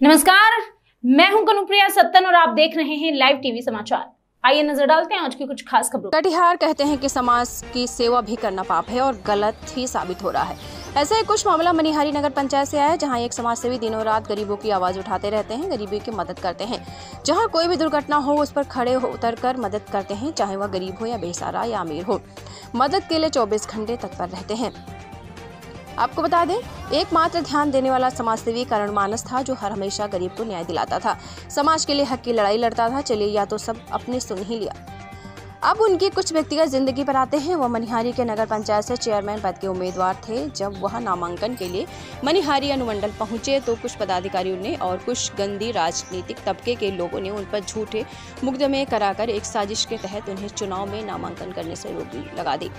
नमस्कार, मैं हूँ कनुप्रिया सत्तन और आप देख रहे हैं लाइव टीवी समाचार। आइए नज़र डालते हैं आज की कुछ खास खबरों। कटिहार कहते हैं कि समाज की सेवा भी करना पाप है और गलत ही साबित हो रहा है। ऐसा ही कुछ मामला मनिहारी नगर पंचायत से आया है जहाँ एक समाज सेवी दिनों रात गरीबों की आवाज़ उठाते रहते हैं, गरीबी की मदद करते हैं। जहाँ कोई भी दुर्घटना हो, उस पर खड़े उतर कर मदद करते हैं, चाहे वह गरीब हो या बेसहारा या अमीर हो। मदद के लिए 24 घंटे तत्पर रहते हैं। आपको बता दें, एकमात्र ध्यान देने वाला समाजसेवी करण मानस था, जो हर हमेशा गरीब को न्याय दिलाता था। समाज के लिए हक की लड़ाई लड़ता था, चलिए या तो सब अपने सुन ही लिया। अब उनकी कुछ व्यक्तिगत ज़िंदगी पर आते हैं। वह मनिहारी के नगर पंचायत से चेयरमैन पद के उम्मीदवार थे। जब वह नामांकन के लिए मनिहारी अनुमंडल पहुँचे तो कुछ पदाधिकारियों ने और कुछ गंदी राजनीतिक तबके के लोगों ने उन पर झूठे मुकदमे कराकर एक साजिश के तहत उन्हें चुनाव में नामांकन करने से रोक लगा दी।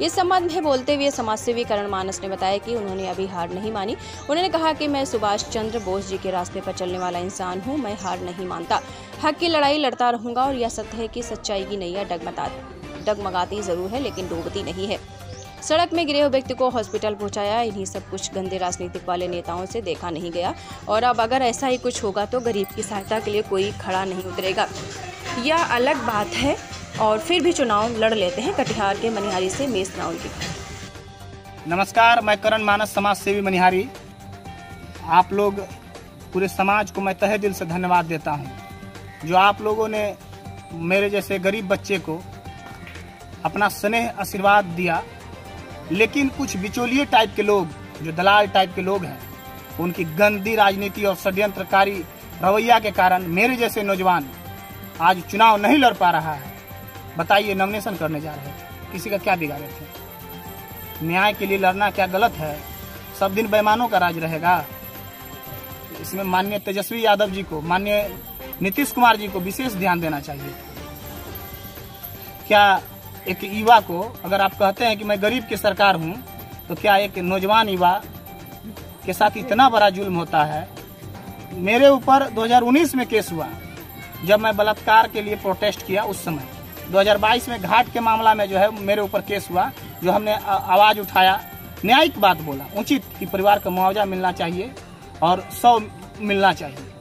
इस संबंध में बोलते हुए समाजसेवी करण मानस ने बताया कि उन्होंने अभी हार नहीं मानी। उन्होंने कहा कि मैं सुभाष चंद्र बोस जी के रास्ते पर चलने वाला इंसान हूँ, मैं हार नहीं मानता। हक की लड़ाई लड़ता रहूँगा और यह सत्य है कि सच्चाई की नैया डगमगा, डगमगाती ज़रूर है, लेकिन डूबती नहीं है। सड़क में गिरे हुए व्यक्ति को हॉस्पिटल पहुँचाया, इन्हीं सब कुछ गंदे राजनीतिक वाले नेताओं से देखा नहीं गया। और अब अगर ऐसा ही कुछ होगा तो गरीब की सहायता के लिए कोई खड़ा नहीं उतरेगा। यह अलग बात है और फिर भी चुनाव लड़ लेते हैं कटिहार के मनिहारी से मेस राउंड की। नमस्कार, मैं करण मानस समाज सेवी मनिहारी। आप लोग पूरे समाज को मैं तहे दिल से धन्यवाद देता हूँ। जो आप लोगों ने मेरे जैसे गरीब बच्चे को अपना स्नेह, आशीर्वाद दिया, लेकिन कुछ बिचौलिए टाइप के लोग, जो दलाल टाइप के लोग हैं, उनकी गंदी राजनीति और षड्यंत्रकारी रवैया के कारण मेरे जैसे नौजवान आज चुनाव नहीं लड़ पा रहा है। बताइए नॉमिनेशन करने जा रहे थे किसी का क्या बिगाड़े थे न्याय के लिए लड़ना क्या गलत है? सब दिन बेमानों का राज रहेगा। इसमें माननीय तेजस्वी यादव जी को, माननीय नीतीश कुमार जी को विशेष ध्यान देना चाहिए। क्या एक युवा को, अगर आप कहते हैं कि मैं गरीब की सरकार हूँ तो क्या एक नौजवान युवा के साथ इतना बड़ा जुल्म होता है? मेरे ऊपर 2019 में केस हुआ, जब मैं बलात्कार के लिए प्रोटेस्ट किया उस समय। 2022 में घाट के मामला में जो है, मेरे ऊपर केस हुआ, जो हमने आवाज़ उठाया। न्यायिक बात बोला, उचित कि परिवार का मुआवजा मिलना चाहिए और सौ मिलना चाहिए।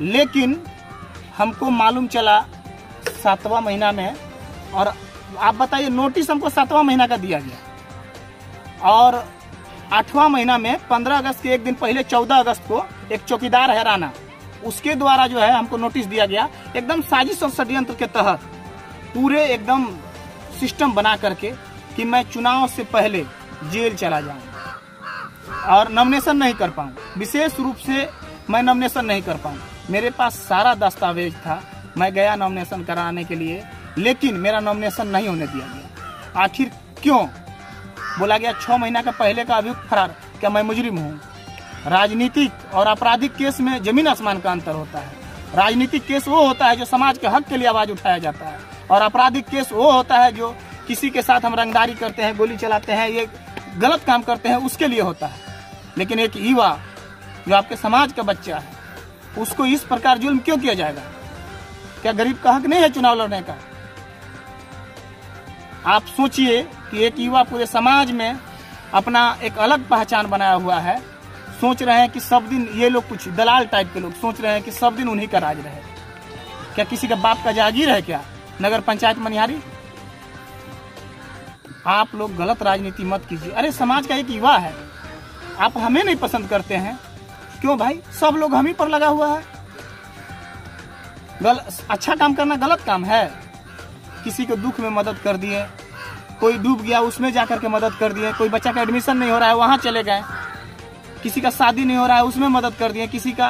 लेकिन हमको मालूम चला सातवां महीना में और आप बताइए नोटिस हमको सातवां महीना का दिया गया। और आठवां महीना में पंद्रह अगस्त के एक दिन पहले चौदह अगस्त को एक चौकीदार है राना उसके द्वारा जो है हमको नोटिस दिया गया। एकदम साजिश और षड्यंत्र के तहत पूरे एकदम सिस्टम बना करके कि मैं चुनाव से पहले जेल चला जाऊँ और नॉमिनेशन नहीं कर पाऊँ। विशेष रूप से मैं नॉमिनेशन नहीं कर पाऊँ। मेरे पास सारा दस्तावेज़ था, मैं गया नॉमिनेशन कराने के लिए, लेकिन मेरा नॉमिनेशन नहीं होने दिया गया। आखिर क्यों? बोला गया छः महीना का पहले का अभियुक्त फरार, क्या मैं मुजरिम हूँ? राजनीतिक और आपराधिक केस में ज़मीन आसमान का अंतर होता है। राजनीतिक केस वो होता है जो समाज के हक के लिए आवाज़ उठाया जाता है, और आपराधिक केस वो होता है जो किसी के साथ हम रंगदारी करते हैं, गोली चलाते हैं, ये गलत काम करते हैं, उसके लिए होता है। लेकिन एक युवा जो आपके समाज का बच्चा है, उसको इस प्रकार जुल्म क्यों किया जाएगा? क्या गरीब का हक नहीं है चुनाव लड़ने का? आप सोचिए कि एक युवा पूरे समाज में अपना एक अलग पहचान बनाया हुआ है। सोच रहे हैं कि सब दिन ये लोग कुछ दलाल टाइप के लोग सोच रहे हैं कि सब दिन उन्हीं का राज रहे। क्या किसी का बाप का जागीर है क्या? नगर पंचायत मनिहारी? आप लोग गलत राजनीति मत कीजिए। अरे, समाज का एक युवा है। आप हमें नहीं पसंद करते हैं। क्यों भाई? सब लोग हम ही पर लगा हुआ है। गल, अच्छा काम करना गलत काम है। किसी को दुख में मदद कर दिए। कोई डूब गया उसमें जाकर के मदद कर दिए। कोई बच्चा का एडमिशन नहीं हो रहा है वहाँ चले गए। किसी का शादी नहीं हो रहा है उसमें मदद कर दिए। किसी का